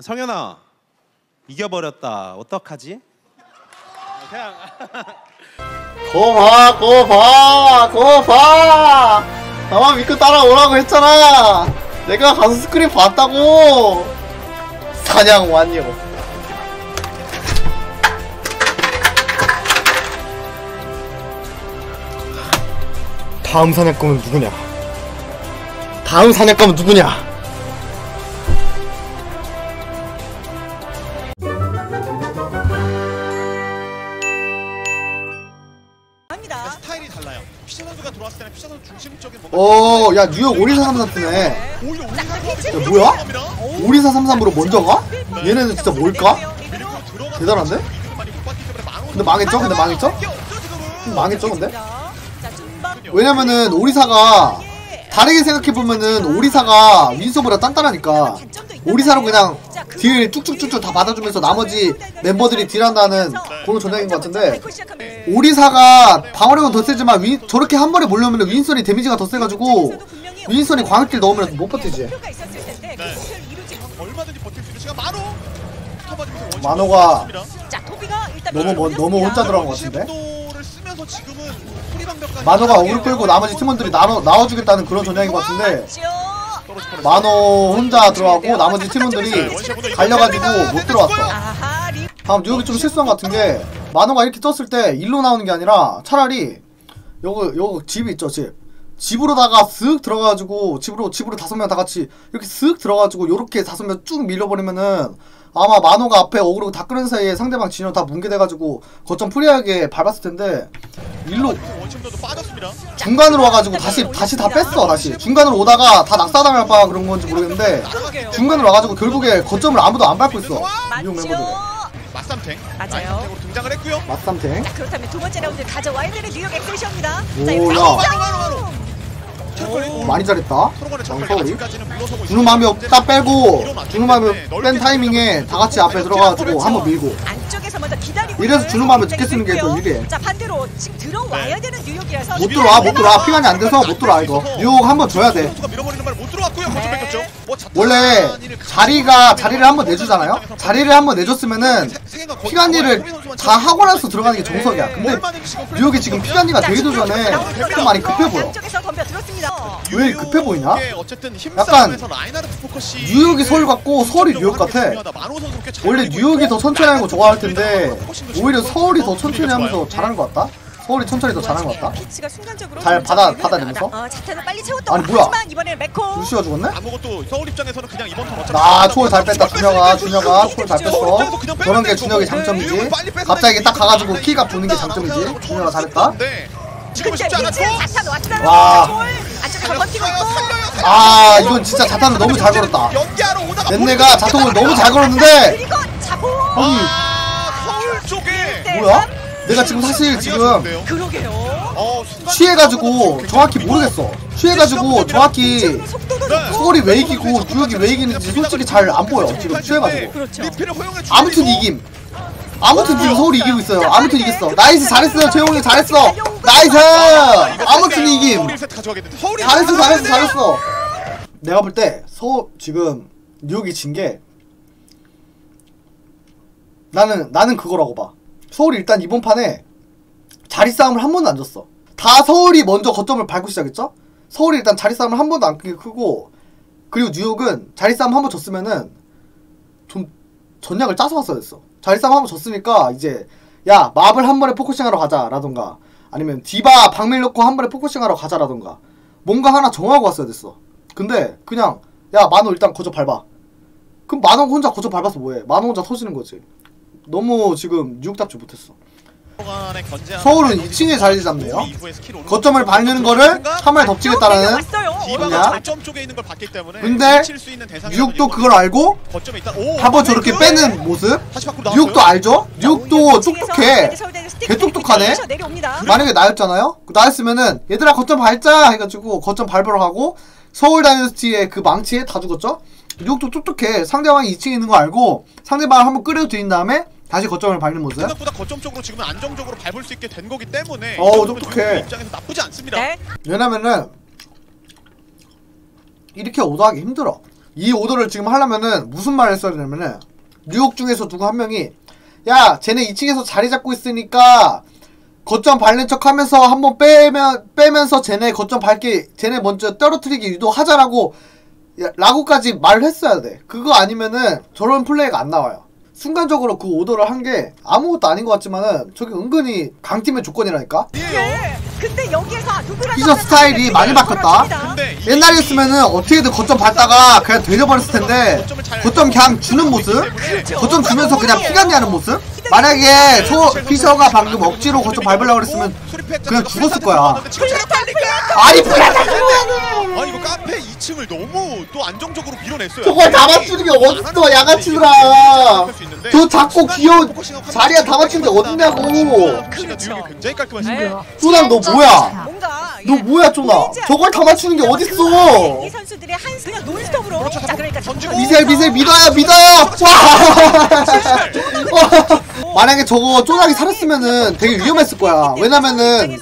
성현아 이겨버렸다. 어떡하지? 그냥. 거봐 거봐 거봐 나만 믿고 따라오라고 했잖아. 내가 가서 스크린 봤다고. 사냥 완료. 다음 사냥감은 누구냐? 다음 사냥감은 누구냐 피셔 선수가 들어왔을 때는 피셔 선수 중심적인 뭔가 어, 야, 뉴욕 오리사 33뜨네. 오히려 오리사 야, 뭐야? 오리사 33으로 먼저 가? 얘네는 진짜 뭘까? 대단한데? 근데 망했죠? 근데 망했죠? 망했죠, 근데? 왜냐면은 오리사가 다르게 생각해 보면은 오리사가 윈서보다 단단하니까 오리사로 그냥 딜 쭉쭉쭉쭉 다 받아주면서 나머지 멤버들이 딜한다는 그런 전략인 것 같은데 오리사가 방어력은 더 세지만 윈, 저렇게 한 번에 몰려오면 윈선이 데미지가 더 세가지고 윈선이 광역딜 넣으면 못 버티지 일단 너무 먼- 너무 혼자 들어간 것 같은데? 마노가 어그로 끌고 나머지 팀원들이 나눠, 나와주겠다는 그런 전략인 것 같은데. 마노 혼자 들어가고 나머지 팀원들이 갈려가지고 못 들어왔어. 다음 뉴욕이 좀 실수한 것 같은 게 마노가 이렇게 떴을 때 일로 나오는 게 아니라 차라리 요거 요거 집이 있죠 집 집으로다가 쓱 들어가가지고 집으로 집으로 다섯 명 다 같이 이렇게 쓱 들어가지고 요렇게 다섯 명 쭉 밀려버리면은 아마 마노가 앞에 어그로 다 끄는 사이에 상대방 진영 다 뭉개돼가지고 거점 free하게 밟았을 텐데 일로. 중간으로 와가지고 다시 다시 다 뺐어 다시 중간으로 오다가 다 낙사당할까 그런 건지 모르겠는데 중간으로 와가지고 결국에 거점을 아무도 안 밟고 있어 뉴욕 멤버들? 맞삼탱. 맞아요. 등장을 했고요. 맞삼탱 그렇다면 두 번째 라운드 가져와야 되는 뉴욕 엑셀시어입니다. 오, 자, 야. 많이 잘했다. 장서울이 물러서고 주누마미 있습니다. 딱 빼고 주누마미 넓게 뺀 타이밍에 다 같이 앞에 들어가가지고 한번 밀고. 이래서 주nu마면 굉장히 늦게 쓰는 게더 있고요. 유리해. 못 들어와 못 들어와. 피관이 안 돼서 못 들어와 이거. 뉴욕 한번 줘야 돼. 네. 뭐 자- 원래 자리가 자리를 한번 내주잖아요? 자리를 한번 내줬으면은 피관리를 다 하고 나서 들어가는 게 정석이야. 근데 뉴욕이 지금 피관리가 되기도 전에 좀 많이 급해 보여. 왜 급해 보이냐? 약간 뉴욕이 서울 같고 서울이 뉴욕 같아. 원래 뉴욕이 더 천천히 하는 거 좋아할 텐데 오히려 서울이 더 천천히 하면서 잘하는 것 같다? 서울이 천천히 더 잘하는 것 같다? 피셔가 순간적으로 잘좀 받아- 받아내면서? 어, 자탄을 빨리 채웠던 아니, 뭐야? 하지만 이번에는 메코. 루시가 죽었네? 아무것도 서울 입장에서는 그냥 이번 턴 어차피 나 초월 잘 뺐다 준혁아 준혁아 초월 잘 뺐어. 그런 게 준혁의 장점이지. 갑자기 딱 가가지고 키가 부는 게 장점이지? 준혁아 잘했다? 지금 쉽지 않았고 이제 자탄 왔잖아. 와. 아 이건 진짜 자탄을 너무 잘 걸었다. 넷내가 자통을 너무 잘 걸었는데. 아니. 아, 서울 쪽에 뭐야? 내가 지금 사실 지금. 어, 순간 취해가지고 정확히 모르겠어. 취해가지고 정확히 네. 서울이 왜 이기고 뉴욕이 왜 이기는지 솔직히 잘 안 보여 지금 취해가지고. 아무튼 이김. 아무튼 지금 서울이 이기고 있어요. 아무튼 이겼어. nice 잘했어요. 재용이 잘했어. nice! 아무튼 이김. 서울 1세트 가져가겠는데. 서울이 잘했어 잘했어 잘했어. 내가 볼 때 서울 지금 뉴욕이 진 게 나는 나는 그거라고 봐 서울이 일단 이번 판에 자리 싸움을 한 번도 안 졌어. 다 서울이 먼저 거점을 밟고 시작했죠? 서울이 일단 자리 싸움을 한 번도 안 크고 그리고 뉴욕은 자리 싸움 한 번 졌으면은 좀 전략을 짜서 왔어야 됐어. 자리 싸움 한 번 졌으니까 이제 야 맙을 한 번에 focusing하러 가자라던가 아니면 디바 박밀 넣고 한 번에 focusing하러 가자라던가 뭔가 하나 정하고 왔어야 됐어. 근데 그냥 야 마노 일단 거점 밟아. 그럼 마노 혼자 거점 밟아서 뭐해? 마노 혼자 터지는 거지 너무 지금 뉴욕답지 못했어. 서울은 2층에 자리 잡네요. 거점을 밟는 거를 참을 덮치겠다라는 때문에 근데 뉴욕도 그걸 알고 한번 저렇게 그- 빼는 모습. 뉴욕도 알죠? 뉴욕도 똑똑해. 개 똑똑하네? 만약에 나였잖아요? 나였으면은 얘들아 거점 밟자 해가지고 거점 밟으러 가고 서울 다이너스티의 그 망치에 다 죽었죠? 뉴욕도 똑똑해. 상대방이 2층에 있는 거 알고 상대방을 한번 끌어들인 다음에 다시 거점을 밟는 모습 생각보다 거점 쪽으로 지금은 안정적으로 밟을 수 있게 된 거기 때문에 어우, 똑똑해. 입장에서 나쁘지 않습니다. 네. 왜냐면은 이렇게 오도하기 힘들어 이 오더를 지금 하려면은 무슨 말을 써야 되냐면은 뉴욕 중에서 누구 한 명이 야 쟤네 2층에서 자리 잡고 있으니까 거점 밟는 척 하면서 한번 빼면 빼면서 쟤네 거점 밟기 쟤네 먼저 떨어뜨리기 유도하자라고 야, 라고까지 말을 했어야 돼 그거 아니면은 저런 플레이가 안 나와요 순간적으로 그 오더를 한 게 아무것도 아닌 것 같지만은 저게 은근히 강팀의 조건이라니까? 예. 근데 여기에서 누구랑 피저 스타일이 많이 바뀌었다? 옛날이었으면은 어떻게든 거점 밟다가 그냥 되려버렸을 텐데 거점 그냥 주는 모습? 거점 주면서 그냥 피가 내는 모습 만약에 소 피셔가 방금 억지로 거점 밟으려고 그랬으면 그냥 죽었을 거야 아니 플라타 아 이거 카페 2층을 너무 또 안정적으로 밀어냈어요. 저걸 다 맞추는 게 어딨어 양아치들아 저 작고 귀여운 자리에 다 맞추는 게 어딨냐고 그렇죠. 굉장히 깔끔하신데. 네. 쪼당 너 뭐야 너 예. 뭐야 쪼나 저걸 다 맞추는 게이 어딨어 선수들의 한 그냥 논스톱으로 그렇죠. 자 그러니까. 미셀 미셀 믿어요 믿어요 와 만약에 저거 쪼나기 살았으면은 되게 위험했을 거야. 왜냐면은.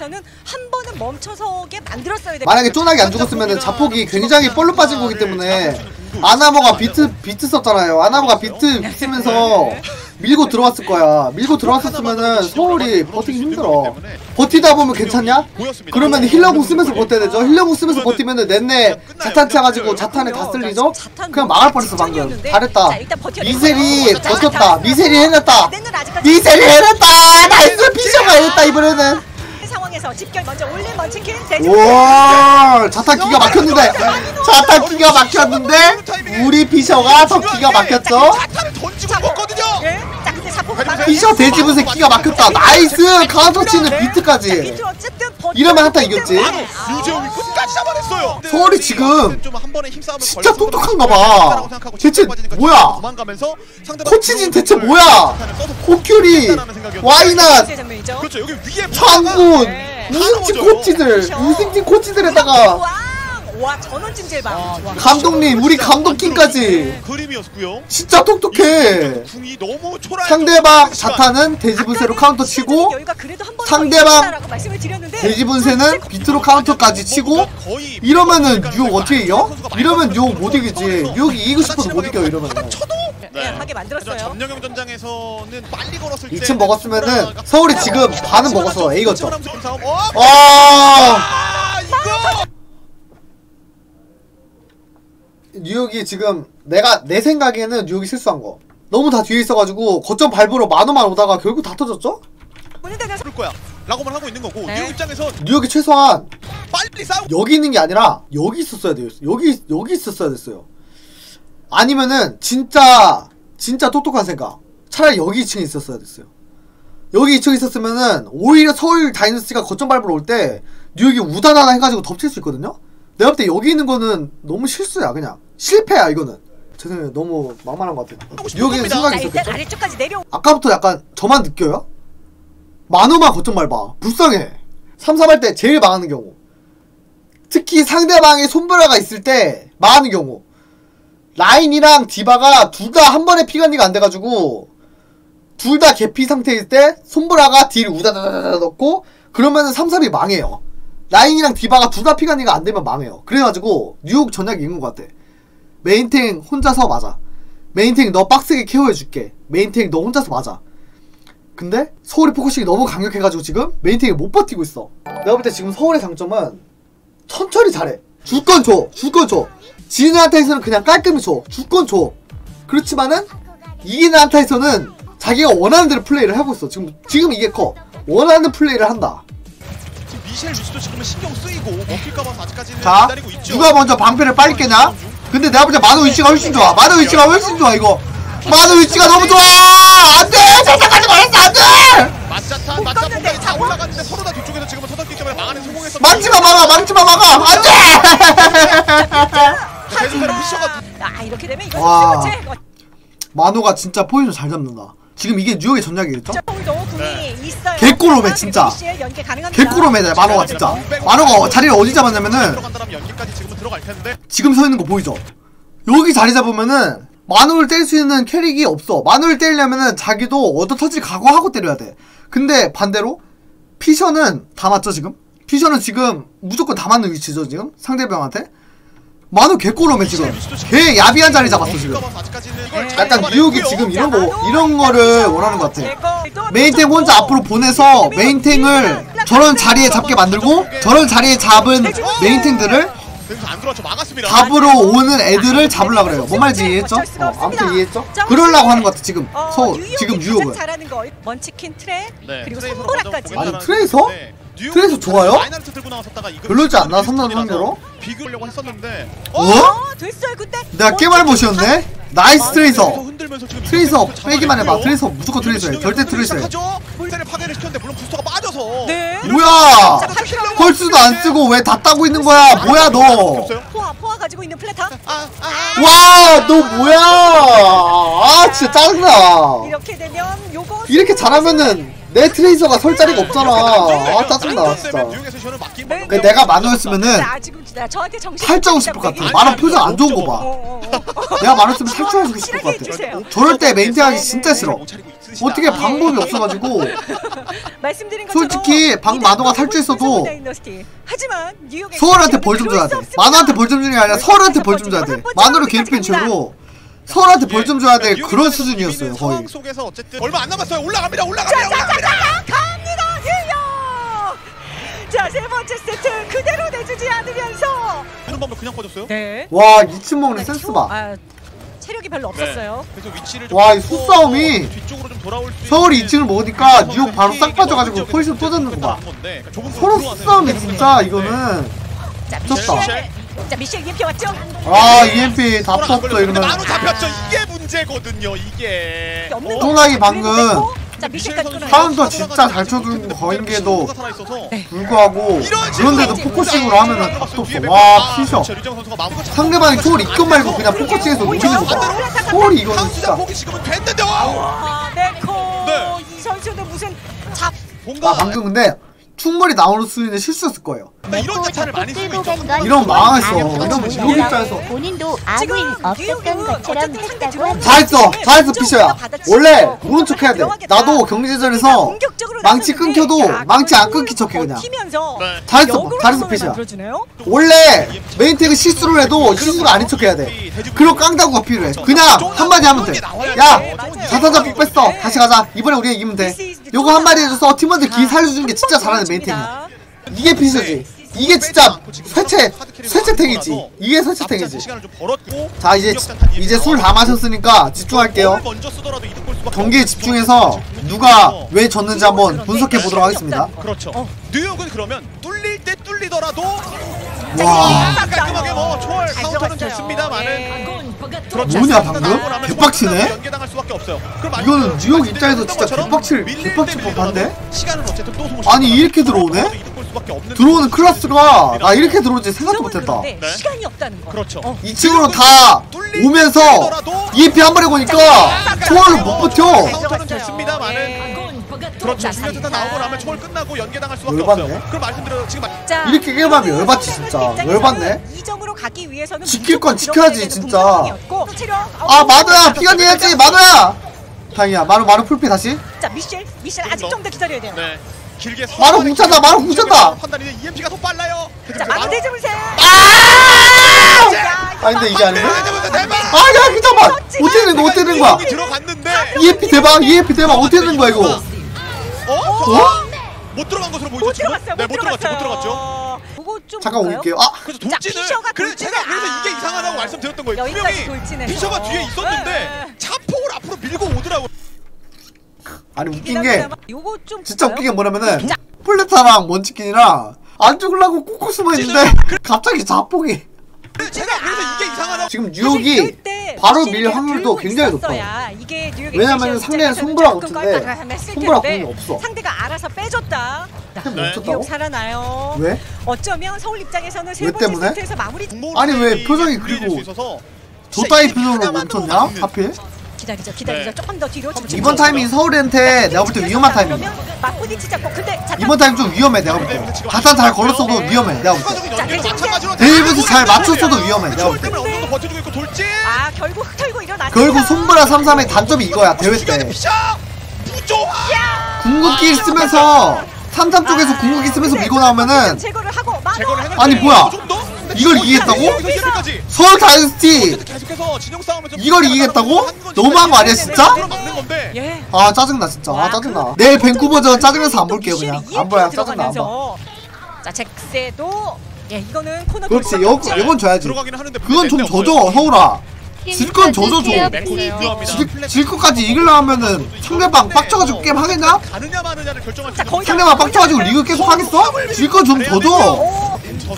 만약에 쪼나기 안 죽었으면은 자폭이 굉장히 볼로 빠진 거기 때문에 아나모가 비트 비트 썼잖아요. 아나모가 비트 쓰면서 밀고 들어왔을 거야 밀고 들어왔었으면은 서울이 버티기 힘들어 버티다 보면 괜찮냐? 그러면 healer궁 쓰면서 버텨야 되죠 healer궁 쓰면서 버티면은 넨네 자탄 차가지고 자탄에 다 쓸리죠? 그냥 막을 뻔했어 방금 잘했다 미셸이 버텼다 미셸이 해냈다 미셸이 해냈다 nice 피셔가 해냈다 이번에는 상황에서 집결 먼저 올린 먼치킨 대중. 와 자탄 기가 막혔는데 자탄 기가 막혔는데 우리 비셔가 더 기가 막혔죠 비셔 돼지분쇄 기가 막혔다 나이스 카운터 치는 비트까지. 이러면 한타 이겼지. 서울이 지금 좀한 번에 힘싸움을 진짜 걸려서 똑똑한가 봐. 있다라고 생각하고 대체 뭐야? 상대방 코치진 대체 뭐야 코큐리. 그렇죠 위에 창군 네. 우승팀 코치들 우승팀 코치들에다가 왕! 와 전원 찜질방. 좋아. 감독님 우리 감독팀까지 그림이었고요. 진짜 똑똑해 궁이 너무 초라해. 상대방 자탄은 돼지분쇄로 카운터 치고 여유가 그래도 한번더 상대방 있다라고 말씀을 드렸는데 돼지분쇄는 비트로 카운터까지 치고 이러면은 뉴욕 어떻게 이겨? 이러면 뉴욕 못 이기지 뉴욕이 이기고 싶어도 못 이겨 이러면 은 네, 하게 만들었어요. 점령형 전장에서는 빨리 걸었을 때 2층 먹었으면은 서울이 지금 반은 먹었어 A 거점 어? 아아 이거 뉴욕이 지금 내가 내 생각에는 뉴욕이 실수한 거 너무 다 뒤에 있어가지고 거점 밟으러 만호만 오다가 결국 다 터졌죠? 그럴 거야. 라고만 하고 있는 거고 네. 뉴욕 입장에서 뉴욕이 최소한 빨리 싸우. 여기 있는 게 아니라 여기 있었어야 돼요 여기 여기 있었어야 됐어요 아니면은 진짜 진짜 똑똑한 생각 차라리 여기 2층에 있었어야 됐어요 여기 2층에 있었으면은 오히려 서울 다이너스티가 거점 밟으러 올 때 뉴욕이 우다다다 해가지고 덮칠 수 있거든요 내가 볼 때 여기 있는 거는 너무 실수야 그냥 실패야 이거는 죄송해요 너무 막말한 것 같아요. 자 생각이 있었겠죠 아래쪽까지 내려. 아까부터 약간 저만 느껴요? 마누만 거점 밟아. 불쌍해. 3, 3할 때 제일 망하는 경우. 특히 상대방의 솜브라가 있을 때 망하는 경우. 라인이랑 디바가 둘 다 한 번에 피관리가 안 돼가지고 둘 다 개피 상태일 때 솜브라가 딜 우다다다다 넣고 그러면은 3, 3이 망해요. 라인이랑 디바가 둘 다 피관리가 안 되면 망해요. 그래가지고 뉴욕 전략이 이긴 것 같아. main탱 혼자서 맞아. main탱 너 빡세게 케어해줄게. main탱 너 혼자서 맞아. 근데 서울의 focusing이 너무 강력해가지고 지금 main탱이 못 버티고 있어. 내가 볼 때 지금 서울의 장점은 천천히 잘해. 줄 건 줘. 줄 건 줘. 지는 한타에서는 그냥 깔끔히 줘. 줄 건 줘. 그렇지만은 이기는 한타에서는 자기가 원하는 대로 플레이를 하고 있어. 지금 지금 이게 커. 원하는 플레이를 한다. 지금 미셸 위치도 지금은 신경 쓰이고 먹힐까 봐서 아직까지는 자, 기다리고 있죠. 누가 먼저 방패를 빨리 깨냐? 근데 내가 볼때 마도 위치가 훨씬 좋아. 마도 위치가 훨씬 좋아 이거. 마도 위치가 너무 좋아. 안돼. 살짝까지 말했어 안돼. 맞자탄 맞자탄까지 다 올라갔는데 서로 다 뒤쪽에서 지금은 터졌기 때문에 망하는 성공했어. 망치마 막아 망치마 막아 안돼. 대중사람 피셔가 아 이렇게 되면 이거. 마노가 진짜 포인트 잘 잡는다. 지금 이게 뉴욕의 전략이겠죠? 네. 개꿀오매, 진짜. CL 연계 가능합니다. 개꿀오매네 마노가 진짜. 마노가 자리를 어디 잡았냐면은 지금 서 있는 거 보이죠? 여기 자리 잡으면은 마누를 때릴 수 있는 캐릭이 없어. 마누를 때리려면은 자기도 얻어 터질 각오하고 때려야 돼. 근데 반대로 피셔는 다 맞죠 지금? 피셔는 지금 무조건 다 맞는 위치죠 지금 상대방한테. 만원 개꼬름해 지금 개 야비한 자리 잡았어 지금 약간 뉴욕이 지금 이런 거 이런 거를 원하는 것 같아 메인탱 혼자 앞으로 보내서 메인탱을 저런 자리에 잡게 만들고 저런 자리에 잡은 메인탱들을. 잡으러 오는 애들을 잡으려고 그래요 뭔 말인지 이해했죠? 어, 아무튼 이해했죠? 그러려고 하는 것 같아 지금 서울 지금 뉴욕은 먼치킨 네, 그리고 트레이서로 손보라까지 아니, 트레이서? 네, 트레이서 좋아요? 별로지 않나? 선난 상대로? 비교하려고 했었는데 어? 어 됐어요 근데 내가 깨말 못이었네? 나이스 트레이서 트레이서 빼기만 해봐. 트레이서 무조건 트레이서해 절대 빠져서 네 뭐야 자, 파키라고 펄스도 안 쓰고 왜 다 따고 있는 거야 뭐야 너 없어요? 포화 포화 가지고 있는 플래타 아, 아, 아. 와, 너 뭐야? 아, 진짜 짜증나. 이렇게 되면 요거 이렇게 잘하면은 내 트레이서가 설 자리가 없잖아. 아, 짜증나, 진짜. 맡긴 네. 그 내가 만호였으면은 살쪄고 싶을 것 같아. 만호 표정 안 좋은 거 봐. 어, 내가 만호였으면 살쪄가지고 싶을 것 같아. 저럴 때 메인팅 하기 진짜 싫어. 어떻게 방법이 없어가지고. 솔직히 방 만호가 탈주했어도 뉴욕에 서울한테 벌 좀 줘야 돼. 만호한테 벌 좀 주는 게 아니라 서울한테 벌 좀 줘야 돼. 만호를 괴롭힌 죄로 서울한테 벌 좀 줘야 될 그런 수준이었어요, 거의. 속에서 어쨌든 얼마 안 남았어요. 올라갑니다. 올라갑니다. 올라갑니다. 갑니다 뉴욕 자세 번째 세트 그대로 내주지 않으면서 이런 방법 그냥 꺼졌어요. 네 와, 2층 먹는 센스 봐. 아, 체력이 별로 없었어요 네. 그래서 위치를 와, 이좀 수싸움이 뒤쪽으로 좀 돌아올 수 서울이 있는 2층을 먹으니까 뉴욕 바로 싹 빠져가지고 폴신 또 졌는 거 봐. 서로 수싸움이 진짜 네. 이거는 자 미쳤다. 자 미셸 EMP 왔죠 아 EMP 다 걸렸는데 이러면 만원 잡혔죠. 이게 문제거든요. 이게. 없는 어? 방금 카운터 진짜 잘 쳐준 거인게도 네. 불구하고 그런데도 포커싱으로 하면은 답도 없어 와 피셔 상대방이 초월 입금 말고 그냥 포커싱해서 노리는 거봐 초월이 이거는 카운트다 진짜. 아 네코 네. 이 선수는 무슨 잡 아 방금 근데 충분히 나오는 수준의 실수였을 거예요. 근데 이런 차를 많이 쓰고. 이런 망했어. 이런 지옥 입장에서. 본인도 아무 일 없었던 것처럼 했다고. 잘했어. 잘했어 피셔야. 원래 모른 척 해야 돼. 나도 경기제전에서 망치 끊겨도 망치 안 끊기 척해 그냥. 네. 잘했어 잘했어 피셔야. 원래 메인텍은 실수를 해도 실수가 아닌 척 해야 돼. 그리고 깡다구가 필요해. 그냥 한마디 하면 돼 야 자탄자 폭 뺐어. 다시 가자. 이번에 우리가 이기면 돼 요거 한마디 해줘서 팀원들 기 살려주는 게 진짜 잘하는 메인텍이야 이게 피셔지 이게 진짜 쇠체 쇠체탱이지 이게 벌었고 자 이제 이제 술 다 마셨으니까 집중할게요 경기에 집중해서. 누가 왜 졌는지 한번 분석해 보도록 하겠습니다 그렇죠. 뉴욕은 그러면 뚫릴 때 뚫리더라도 와 깔끔하게 뭐 초월 잘 카운터는. 됐습니다만은 예. 그렇죠. 뭐냐, 방금? 개빡치네? 연계당할 수밖에 없어요. 그럼 이거는 뉴욕 입장에서 진짜 개빡칠- 개빡칠 때 법한데? 밀리더라도 시간은 어쨌든 또 소모시. 아니, 이렇게 들어오네? 수밖에 없는 들어오는. 클라스가 나 이렇게 들어올지 생각도 못했다 네. 시간이 없다는 거. 그렇죠. 어. 2층으로 다 오면서 EMP 한 번에 보니까 초월을 못 버텨 카운터는 됐습니다만은 예. 그렇죠. 자, 나오고 나면 초월 끝나고 연계당할 수밖에 열받네. 없어요. 그럼 말씀드려 지금 말- 자, 이렇게 게임하면 열받지, 진짜. 열받네. 이 점으로 가기 위해서는 지킬 건 지켜야지, 진짜. 아 마누야 명 피가 내야지 마누야 다행이야 마누 마누 풀피 다시 자, 미셸, 미셸 아직 더. 좀더 기다려야 돼요. 네. 길게 마루 뭉쳤다, 마루 뭉쳤다. 판단이 EMP가 더 빨라요. 대접으세. 아 근데 이게 아니네 대박. 아야 잠깐만 어떻게 된 거야 어떻게 된 거야 들어갔는데 EMP 대박 EMP 대박 어떻게 된 거야 이거 어? 어? 못 들어간 것으로 보이죠 못 지금? 들어갔어요. 네, 못못 들어갔죠. 못 들어갔어요. 들어갔죠. 그거 좀 잠깐 볼까요? 올게요 아 그래서 자, 돌진을 그래, 제가 그래서 이게 아. 이상하다고 말씀드렸던 거예요. 여기까지. 피셔가 뒤에 있었는데 네. 차폭을 앞으로 밀고 오더라고. 아니 웃긴 게 요거 좀 진짜? 웃긴 게 뭐냐면은 플레타랑 먼치킨이랑 안 죽으려고 꾹꾹 숨어 있는데 갑자기 자폭이 제가 그래서 이게 이상하다고. 지금 뉴욕이 바로 밀 확률도 굉장히 높아요. 엑스시언 상대는 했을 손보라 텐데 공이 없어. 상대가 알아서 빼줬다. 템 네. 뉴욕 살아나요. 왜? 어쩌면 서울 입장에서는 세왜 번째? 세트에서 마무리 아니, 왜 표정이 그리고 저 따위 표정으로 멈췄냐 하필? 기다리죠, 기다리죠. 네. 조금 더 뒤로. 지금 이번 타이밍 서울한테 내가 볼 때 위험한 타이밍이야 근데 이번 타임 좀 위험해 내가 볼때 자탄 잘 걸었어도 위험해 내가 볼때 데이브스 잘 맞췄어도 위험해, 내가 볼 때. 때문에 어느 정도 버텨주고 있고 돌진. 아 결국 털고 일어났다. 결국 솜브라 33의 단점이 이거야 대회 때 피셔. 부조화. 궁극기 쓰면서 삼삼 쪽에서 궁극기 쓰면서 밀고 나오면은. 아니, 뭐야? 이걸 이기겠다고? 서울 싸움에서 이걸 이기겠다고? 너무한 거 아니야, 진짜? 예. 아 짜증나 진짜. 아 와, 짜증나. 그- 내일 밴쿠버전 짜증나서 안 볼게요 그냥. 안 봐요. 짜증나 안 봐. 자 잭세도 예 이거는 코너 그렇지 돌 여, 이건 줘야지. 들어가기는 하는데 그건 좀 져줘. 서울아. 질건 져줘 줘. 질, 질 것까지 이기려면은 상대방 빡쳐가지고 게임 하겠냐? 상대방 빡쳐가지고 리그 계속 하겠어? 질건좀 져줘. 오,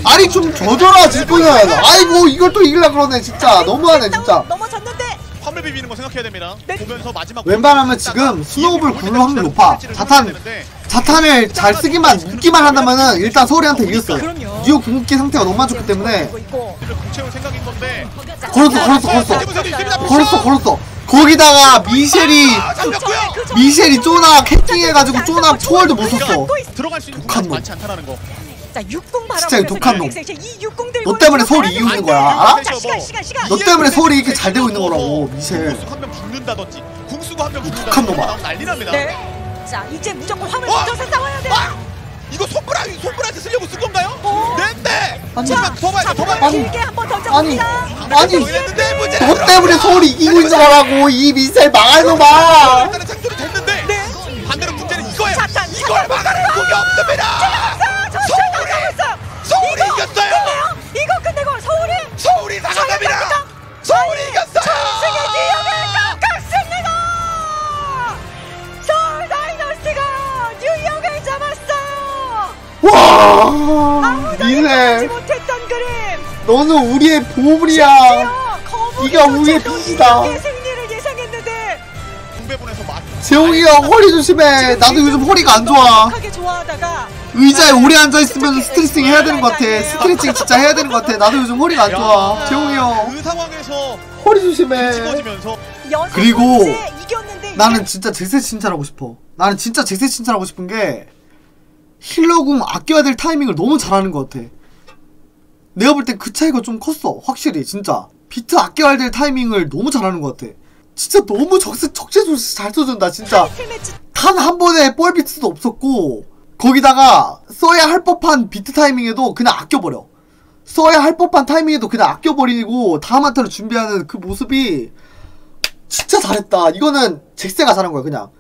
아니 좀 져줘라 질 거는 아이고 이걸 또 이기려 그러네 진짜 너무하네 진짜 넘어졌는데 화물 비비는 거 생각해야 됩니다. 네. 보면서 마지막 웬만하면 지금 스노우볼 굴 확률 높아. 자탄 자탄을 잘 쓰기만 웃기만 한다면은 일단 서울이한테 이겼어요 그럼요. 뉴욕 궁극기 상태가 너무 안 좋기 때문에 생각인 건데. 자, 걸었어 자, 걸었어 걸었어. 걸었어 걸었어 거기다가 미셸이 아, 잡혔고요. 그 미셸이 쪼나 캐팅해가지고 쪼나 초월도 못 썼어 들어갈 수 있는 독한 놈. 자 육공 바라 진짜 독한 놈. 너 때문에 서울이 거 이기고 있는 봐야 거야, 돼. 알아? 자 시간 시간 시간 너 때문에 서울이 이렇게 잘 되고 있는 거라고, 미셸. 궁수가 한명 죽는다든지 궁수가 한명 죽는다든지 독한 놈아. 나오면 난리 납니다. 네 자 이제 무조건 화물 와! 붙여서 싸워야 돼 아! 이거 손브라 손브라한테 쓰려고 쓴 건가요? 어? 네네. 아니, 자, 더 돼, 더. 아니, 길게 한번 아니 던져봅니다 아니 문제는 너 때문에 서울이 이기고 있는 거라고 이 미셸 망할 놈아 일단은 장소리 됐는데 네. 반대로 문제는 이거예요. 이걸. 막아낼 공이 없습니다. 이 이겼어요. 끝내요 이거 끝내고 서울이 서울이 나갑니다. 서울이 이겼어요. 승의 뉴욕을 깎았습니다 서울 다이너스티가 뉴욕을 잡았어요 와 아무도 예상하지 못했던 그림 너는 우리의 보물이야 네가 우리의 빚이다. 승리를 예상했는데 군배분에서 맞. 재홍이 형 허리 조심해 나도 요즘 허리가 안 좋아 하게 좋아하다가 의자에 오래 앉아있으면 스트레칭 해야 되는 것 같아. 스트레칭 진짜 해야 되는 것 같아. 나도 요즘 허리가 안 좋아. 재홍이 형 그 상황에서 허리 조심해. 그리고 나는 진짜 잭세 칭찬하고 싶어. 나는 진짜 잭세 칭찬하고 싶은 게 힐러궁 아껴야 될 타이밍을 너무 잘하는 것 같아. 내가 볼 땐 그 차이가 좀 컸어 확실히 진짜. 비트 아껴야 될 타이밍을 너무 잘하는 것 같아. 진짜 너무 적세 적재조시 잘 써준다 진짜. 단 한 번에 뻘 비트도 없었고 거기다가 써야 할 법한 비트 타이밍에도 그냥 아껴버려. 써야 할 법한 타이밍에도 그냥 아껴버리고 다음 한타를 준비하는 그 모습이 진짜 잘했다. 이거는 잭세가 잘한 거야 그냥